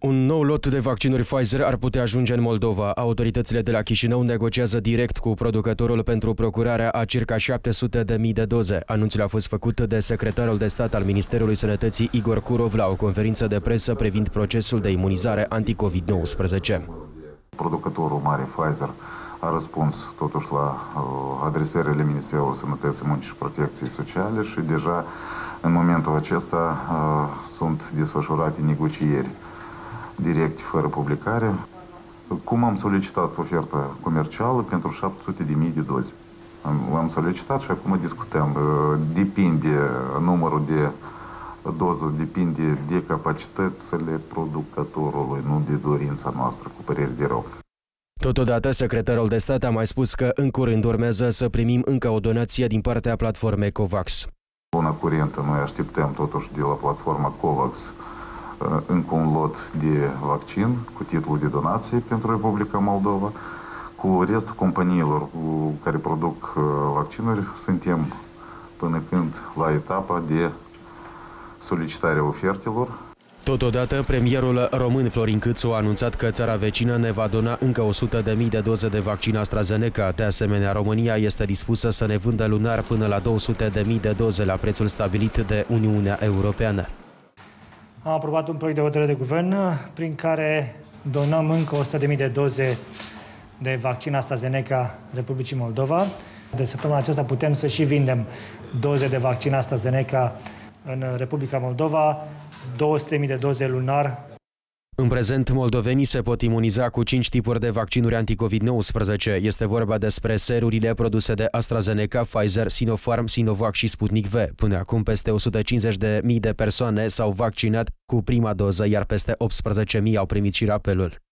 Un nou lot de vaccinuri Pfizer ar putea ajunge în Moldova. Autoritățile de la Chișinău negociază direct cu producătorul pentru procurarea a circa 700 de mii de doze. Anunțul a fost făcut de secretarul de stat al Ministerului Sănătății Igor Kurov la o conferință de presă privind procesul de imunizare anti-COVID-19. Producătorul mare Pfizer a răspuns totuși la uh, adresările Ministerului Sănătății, Muncii și Protecției Sociale și deja în momentul acesta uh, sunt desfășurate negocieri direct, fără publicare. Cum am solicitat oferta comercială pentru 700 de mii de doze. L-am solicitat și acum discutăm. Depinde numărul de doză, depinde de capacitățile producătorului, nu de dorința noastră, cu părere de rău. Totodată, secretarul de stat a mai spus că în curând urmează să primim încă o donație din partea platformei COVAX. Bună curentă, noi așteptăm totuși de la platforma COVAX încă un lot de vaccin cu titlul de donație pentru Republica Moldova. Cu restul companiilor care produc vaccinuri suntem până când la etapa de solicitare ofertelor. Totodată, premierul român Florin Câțu a anunțat că țara vecină ne va dona încă 100.000 de doze de vaccin AstraZeneca. De asemenea, România este dispusă să ne vândă lunar până la 200.000 de doze la prețul stabilit de Uniunea Europeană am aprobat un proiect de hotărâre de guvern prin care donăm încă 100.000 de doze de vaccin AstraZeneca Republicii Moldova. De săptămâna aceasta putem să și vindem doze de vaccin AstraZeneca în Republica Moldova, 200.000 de doze lunar în prezent, moldovenii se pot imuniza cu 5 tipuri de vaccinuri anticovid-19. Este vorba despre serurile produse de AstraZeneca, Pfizer, Sinopharm, Sinovac și Sputnik V. Până acum, peste 150.000 de persoane s-au vaccinat cu prima doză, iar peste 18.000 au primit și rapelul.